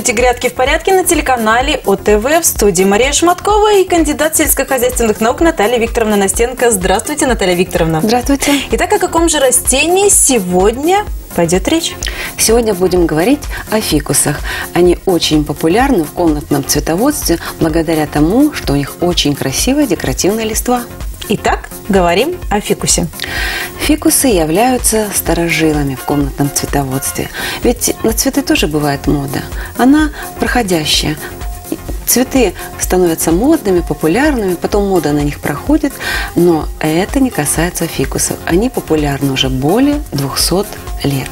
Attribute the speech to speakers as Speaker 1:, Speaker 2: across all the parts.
Speaker 1: Здравствуйте, грядки в порядке на телеканале ОТВ. В студии Мария Шматкова и кандидат сельскохозяйственных наук Наталья Викторовна Настенко. Здравствуйте, Наталья Викторовна.
Speaker 2: Здравствуйте.
Speaker 1: Итак, о каком же растении сегодня пойдет речь?
Speaker 2: Сегодня будем говорить о фикусах. Они очень популярны в комнатном цветоводстве благодаря тому, что у них очень красивая декоративная листва.
Speaker 1: Итак, говорим о фикусе.
Speaker 2: Фикусы являются старожилами в комнатном цветоводстве. Ведь на цветы тоже бывает мода. Она проходящая. Цветы становятся модными, популярными, потом мода на них проходит, но это не касается фикусов. Они популярны уже более 200 лет.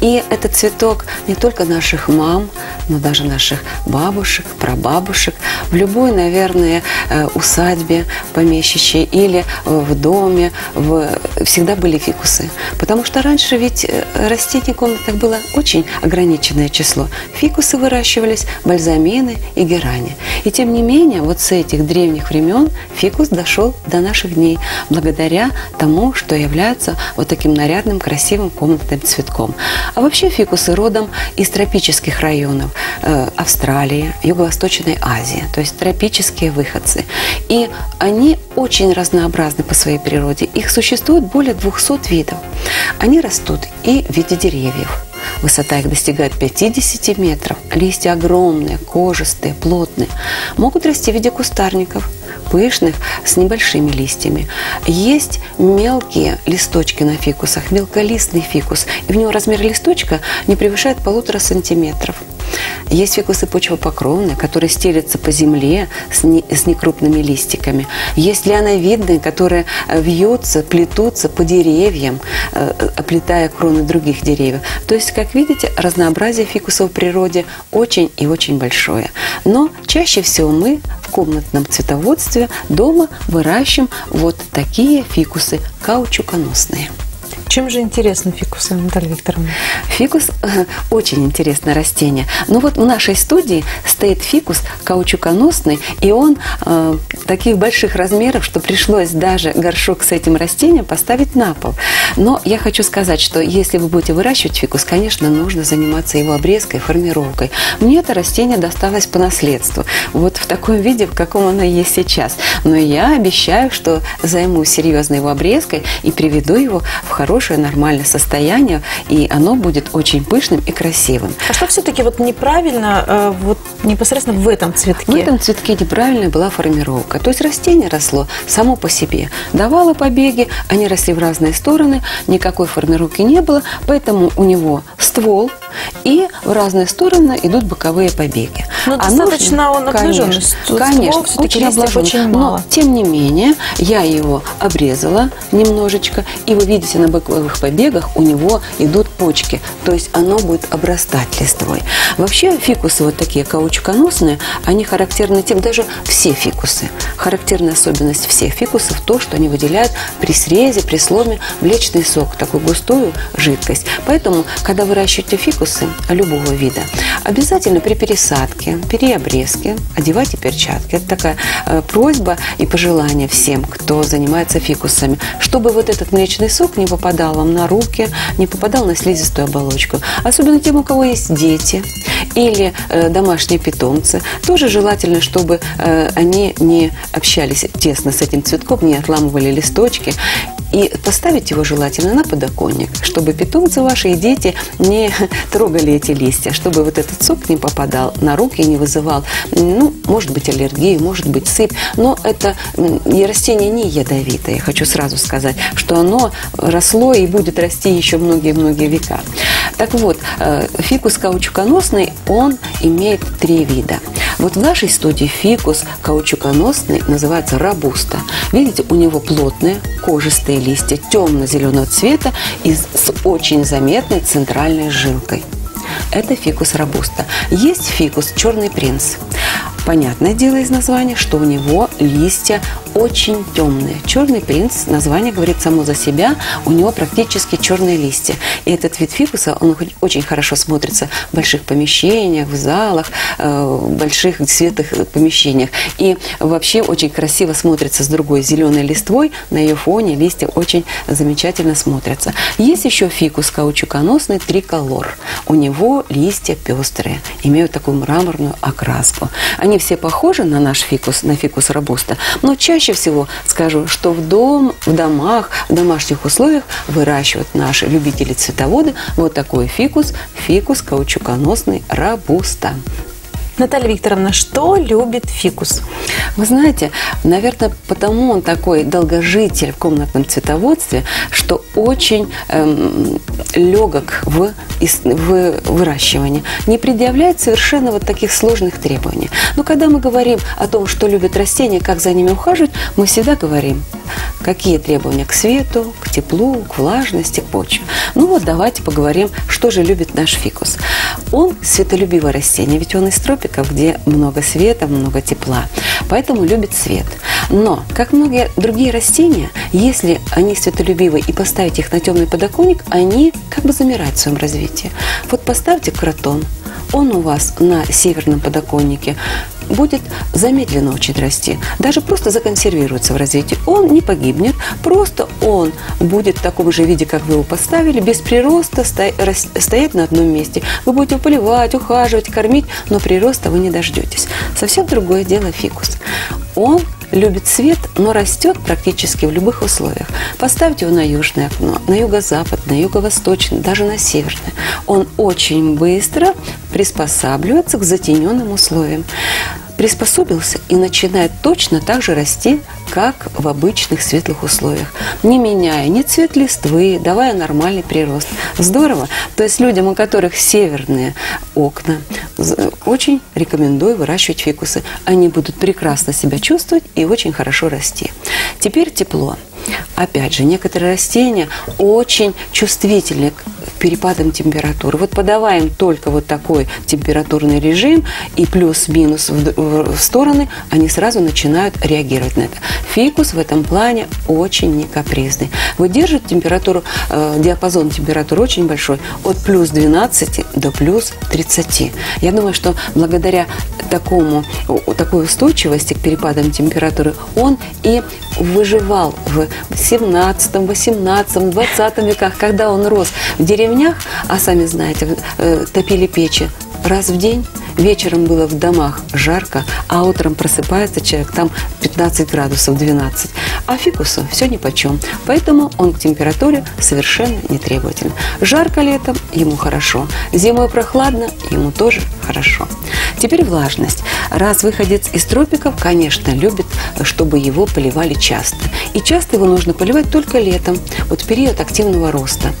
Speaker 2: И этот цветок не только наших мам, но даже наших бабушек, прабабушек. В любой, наверное, э, усадьбе помещичьей или в доме в... всегда были фикусы. Потому что раньше ведь э, растений в комнатах было очень ограниченное число. Фикусы выращивались, бальзамины и герани. И тем не менее, вот с этих древних времен фикус дошел до наших дней благодаря тому, что является вот таким нарядным, красивым комнатным цветком. А вообще фикусы родом из тропических районов э, Австралии, Юго-Восточной Азии, то есть тропические выходцы. И они очень разнообразны по своей природе. Их существует более 200 видов. Они растут и в виде деревьев. Высота их достигает 50 метров. Листья огромные, кожистые, плотные. Могут расти в виде кустарников – пышных с небольшими листьями. Есть мелкие листочки на фикусах, мелколистный фикус, и в него размер листочка не превышает полутора сантиметров. Есть фикусы почвопокровные, которые стелятся по земле с, не, с некрупными листиками. Есть лиановидные, которые э, вьются, плетутся по деревьям, э, оплетая кроны других деревьев. То есть, как видите, разнообразие фикусов в природе очень и очень большое. Но чаще всего мы в комнатном цветоводстве дома выращиваем вот такие фикусы каучуконосные.
Speaker 1: Чем же интересны фикусы, Наталья Викторовна?
Speaker 2: Фикус э, очень интересное растение. Но вот в нашей студии стоит фикус каучуконосный, и он э, таких больших размеров, что пришлось даже горшок с этим растением поставить на пол. Но я хочу сказать, что если вы будете выращивать фикус, конечно, нужно заниматься его обрезкой, формировкой. Мне это растение досталось по наследству. Вот в таком виде, в каком оно есть сейчас. Но я обещаю, что займусь серьезной его обрезкой и приведу его в хороший хорошее, нормальное состояние, и оно будет очень пышным и красивым.
Speaker 1: А что все-таки вот неправильно э, вот непосредственно в этом цветке?
Speaker 2: В этом цветке неправильная была формировка. То есть растение росло само по себе. Давало побеги, они росли в разные стороны, никакой формировки не было, поэтому у него ствол, и в разные стороны идут боковые побеги.
Speaker 1: Но ну, а достаточно нужно, он
Speaker 2: облаженный. Конечно, конечно очень облаженный. Очень мало. Но, тем не менее, я его обрезала немножечко, и вы видите на боковых побегах у него идут почки, то есть оно будет обрастать листвой. Вообще фикусы вот такие каучуконосные, они характерны тем, даже все фикусы, характерная особенность всех фикусов то, что они выделяют при срезе, при сломе млечный сок, такую густую жидкость. Поэтому, когда выращиваете фикус, фикусы любого вида, обязательно при пересадке, переобрезке одевайте перчатки. Это такая э, просьба и пожелание всем, кто занимается фикусами, чтобы вот этот млечный сок не попадал вам на руки, не попадал на слизистую оболочку. Особенно тем, у кого есть дети или э, домашние питомцы. Тоже желательно, чтобы э, они не общались тесно с этим цветком, не отламывали листочки и поставить его желательно на подоконник, чтобы питомцы ваши и дети не трогали эти листья, чтобы вот этот сок не попадал на руки и не вызывал, ну, может быть, аллергию, может быть, сыпь. Но это и растение не ядовитое, хочу сразу сказать, что оно росло и будет расти еще многие-многие века. Так вот, э, фикус каучуконосный, он имеет три вида. Вот в нашей студии фикус каучуконосный называется робуста. Видите, у него плотные кожистые листья темно-зеленого цвета и с очень заметной центральной жилкой. Это фикус робуста. Есть фикус черный принц. Понятное дело из названия, что у него листья очень темные. Черный принц, название говорит само за себя, у него практически черные листья. И этот вид фикуса, он очень хорошо смотрится в больших помещениях, в залах, э, в больших светлых помещениях. И вообще очень красиво смотрится с другой зеленой листвой, на ее фоне листья очень замечательно смотрятся. Есть еще фикус каучуконосный триколор. У него листья пестрые, имеют такую мраморную окраску. Они все похожи на наш фикус, на фикус робуста, но чаще всего скажу, что в, дом, в домах, в домашних условиях выращивают наши любители-цветоводы вот такой фикус, фикус каучуконосный робуста.
Speaker 1: Наталья Викторовна, что любит фикус?
Speaker 2: Вы знаете, наверное, потому он такой долгожитель в комнатном цветоводстве, что очень эм, легок в, в выращивании, не предъявляет совершенно вот таких сложных требований. Но когда мы говорим о том, что любят растения, как за ними ухаживать, мы всегда говорим, какие требования к свету, к теплу, к влажности, к почве. Ну вот давайте поговорим, что же любит наш фикус. Он светолюбивое растение, ведь он из тропиков, где много света, много тепла. Поэтому любит свет. Но, как многие другие растения, если они светолюбивы и поставить их на темный подоконник, они как бы замирают в своем развитии. Вот поставьте кротон, он у вас на северном подоконнике будет замедленно очень расти, даже просто законсервируется в развитии. Он не погибнет, просто он будет в таком же виде, как вы его поставили, без прироста стоять на одном месте. Вы будете поливать, ухаживать, кормить, но прироста вы не дождетесь. Совсем другое дело фикус. Он любит свет, но растет практически в любых условиях. Поставьте его на южное окно, на юго-запад, на юго-восточное, даже на северное. Он очень быстро приспосабливается к затененным условиям приспособился и начинает точно так же расти, как в обычных светлых условиях, не меняя ни цвет листвы, давая нормальный прирост. Здорово. То есть людям, у которых северные окна, очень рекомендую выращивать фикусы. Они будут прекрасно себя чувствовать и очень хорошо расти. Теперь тепло. Опять же, некоторые растения очень чувствительны к перепадам температуры. Вот подаваем только вот такой температурный режим и плюс-минус в, в стороны, они сразу начинают реагировать на это. Фикус в этом плане очень не капризный. Выдерживает температуру, э, диапазон температуры очень большой, от плюс 12 до плюс 30. Я думаю, что благодаря такому, такой устойчивости к перепадам температуры он и выживал в 17, 18, 20 веках, когда он рос в деревнях, а сами знаете, э, топили печи раз в день. Вечером было в домах жарко, а утром просыпается человек, там 15 градусов, 12. А фикусу все ни по чем. Поэтому он к температуре совершенно не требователен. Жарко летом, ему хорошо. Зимой прохладно, ему тоже хорошо. Теперь влажность. Раз выходец из тропиков, конечно, любит, чтобы его поливали часто. И часто его нужно поливать только летом, вот в период активного роста.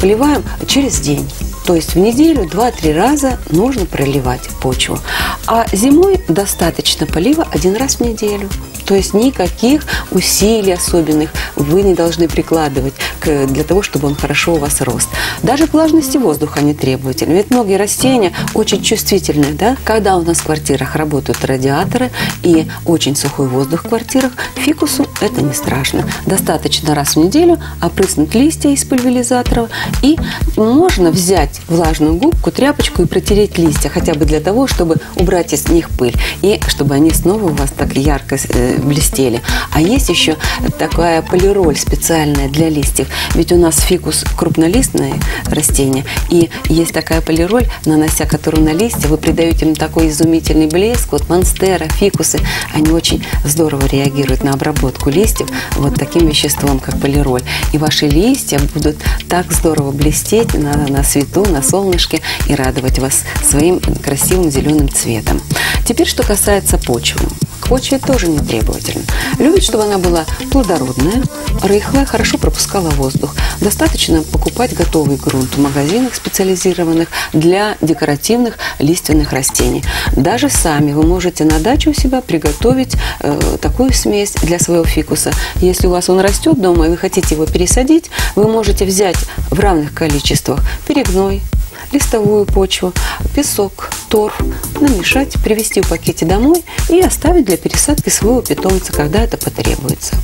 Speaker 2: Поливаем через день. То есть в неделю 2-3 раза нужно проливать почву. А зимой достаточно полива один раз в неделю. То есть никаких усилий особенных вы не должны прикладывать для того, чтобы он хорошо у вас рос. Даже к влажности воздуха не требовательны. Ведь многие растения очень чувствительны. Да? Когда у нас в квартирах работают радиаторы и очень сухой воздух в квартирах, фикусу это не страшно. Достаточно раз в неделю опрыснуть листья из пульверизатора и можно взять влажную губку, тряпочку и протереть листья, хотя бы для того, чтобы убрать из них пыль и чтобы они снова у вас так ярко э, блестели. А есть еще такая полироль специальная для листьев. Ведь у нас фикус крупнолистное растение, и есть такая полироль, нанося которую на листья, вы придаете им такой изумительный блеск. Вот монстера, фикусы, они очень здорово реагируют на обработку листьев вот таким веществом, как полироль. И ваши листья будут так здорово блестеть на, на свету, на солнышке и радовать вас своим красивым зеленым цветом. Теперь, что касается почвы. К почве тоже не требовательна. Любит, чтобы она была плодородная, рыхлая, хорошо пропускала воздух. Достаточно покупать готовый грунт в магазинах специализированных для декоративных лиственных растений. Даже сами вы можете на даче у себя приготовить э, такую смесь для своего фикуса. Если у вас он растет дома и вы хотите его пересадить, вы можете взять в равных количествах перегной, листовую почву, песок, торф, намешать, привезти в пакете домой и оставить для пересадки своего питомца, когда это потребуется.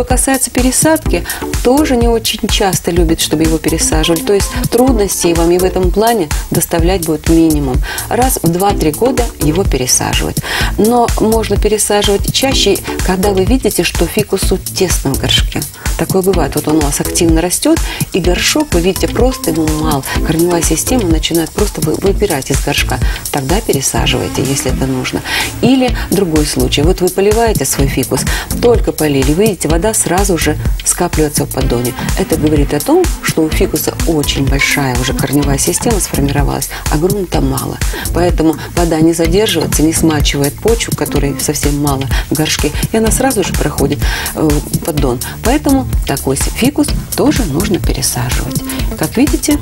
Speaker 2: Что касается пересадки, тоже не очень часто любит, чтобы его пересаживали. То есть трудностей вам и в этом плане доставлять будет минимум. Раз в 2-3 года его пересаживать. Но можно пересаживать чаще, когда вы видите, что фикусу тесно в горшке. Такое бывает. Вот он у вас активно растет, и горшок, вы видите, просто ему мал. Корневая система начинает просто выпирать из горшка. Тогда пересаживайте, если это нужно. Или другой случай. Вот вы поливаете свой фикус, только полили, видите, вода сразу же скапливается в поддоне. Это говорит о том, что у фикуса очень большая уже корневая система сформировалась, а грунта мало. Поэтому вода не задерживается, не смачивает почву, которой совсем мало в горшке, и она сразу же проходит э, в поддон. Поэтому такой фикус тоже нужно пересаживать. Как видите,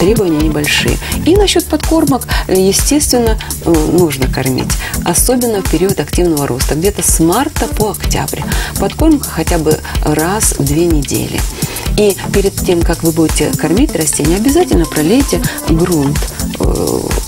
Speaker 2: требования небольшие. И насчет подкормок, естественно, э, нужно кормить. Особенно в период активного роста, где-то с марта по октябрь. Подкормка хотя бы раз в две недели. И перед тем, как вы будете кормить растения, обязательно пролейте грунт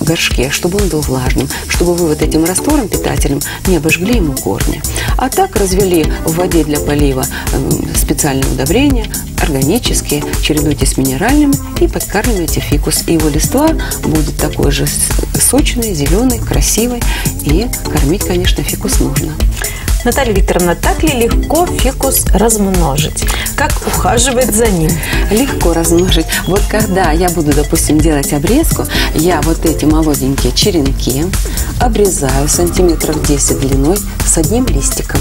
Speaker 2: горшке, чтобы он был влажным, чтобы вы вот этим раствором питательным не обожгли ему корни. А так развели в воде для полива э, специальные удобрения, органические, чередуйте с минеральными и подкармливайте фикус. И его листва будет такой же сочной, зеленой, красивой. И кормить, конечно, фикус нужно.
Speaker 1: Наталья Викторовна, так ли легко фикус размножить? Как ухаживать за ним?
Speaker 2: Легко размножить. Вот когда я буду, допустим, делать обрезку, я вот эти молоденькие черенки обрезаю сантиметров 10 длиной с одним листиком.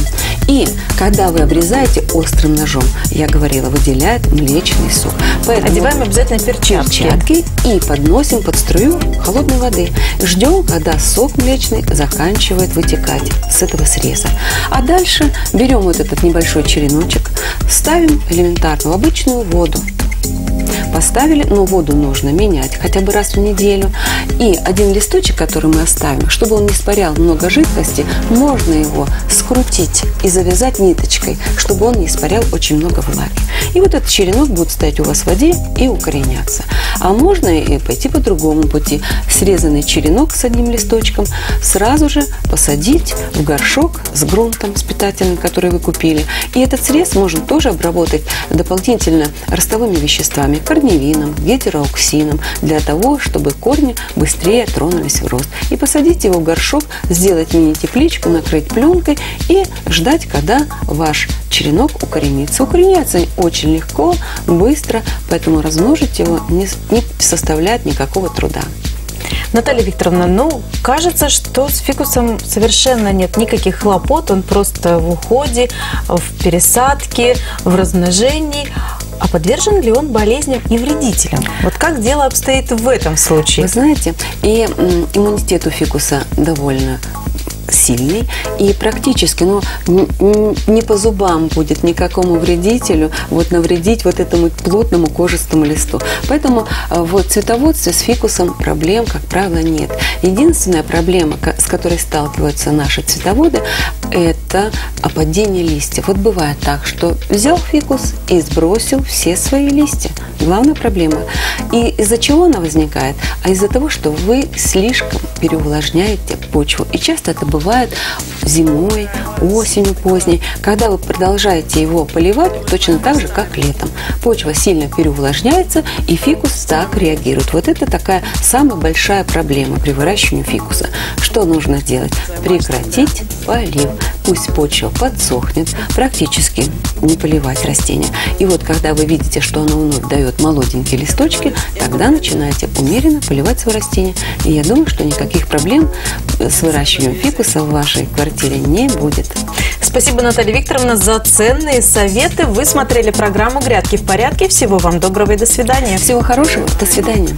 Speaker 2: И когда вы обрезаете острым ножом, я говорила, выделяет млечный сок.
Speaker 1: Поэтому Одеваем обязательно перчатки.
Speaker 2: перчатки и подносим под струю холодной воды. Ждем, когда сок млечный заканчивает вытекать с этого среза. А дальше берем вот этот небольшой череночек, ставим элементарно в обычную воду поставили, но воду нужно менять хотя бы раз в неделю. И один листочек, который мы оставим, чтобы он не испарял много жидкости, можно его скрутить и завязать ниточкой, чтобы он не испарял очень много влаги. И вот этот черенок будет стоять у вас в воде и укореняться. А можно и пойти по другому пути. Срезанный черенок с одним листочком сразу же посадить в горшок с грунтом, с питательным, который вы купили. И этот срез можно тоже обработать дополнительно ростовыми веществами, корневином, гетерооксином, для того, чтобы корни быстрее тронулись в рост. И посадить его в горшок, сделать мини-тепличку, накрыть пленкой и ждать, когда ваш черенок укоренится. Укореняется очень легко, быстро, поэтому размножить его не, не составляет никакого труда.
Speaker 1: Наталья Викторовна, ну, кажется, что с фикусом совершенно нет никаких хлопот, он просто в уходе, в пересадке, в размножении. А подвержен ли он болезням и вредителям? Вот как дело обстоит в этом случае?
Speaker 2: Вы знаете, и иммунитет у фикуса довольно сильный и практически, ну, не по зубам будет никакому вредителю вот навредить вот этому плотному кожистому листу. Поэтому э, вот цветоводстве с фикусом проблем, как правило, нет. Единственная проблема, с которой сталкиваются наши цветоводы, это опадение листьев. Вот бывает так, что взял фикус и сбросил все свои листья. Главная проблема. И из-за чего она возникает? А из-за того, что вы слишком переувлажняете почву. И часто это бывает зимой, осенью поздней, когда вы продолжаете его поливать точно так же, как летом. Почва сильно переувлажняется, и фикус так реагирует. Вот это такая самая большая проблема при выращивании фикуса. Что нужно сделать? Прекратить полив. Пусть почва подсохнет, практически не поливать растения. И вот когда вы видите, что оно вновь дает молоденькие листочки, тогда начинаете умеренно поливать свое растение. И я думаю, что никаких проблем с выращиванием фикуса в вашей квартире не будет.
Speaker 1: Спасибо, Наталья Викторовна, за ценные советы. Вы смотрели программу «Грядки в порядке». Всего вам доброго и до свидания.
Speaker 2: Всего хорошего. До свидания.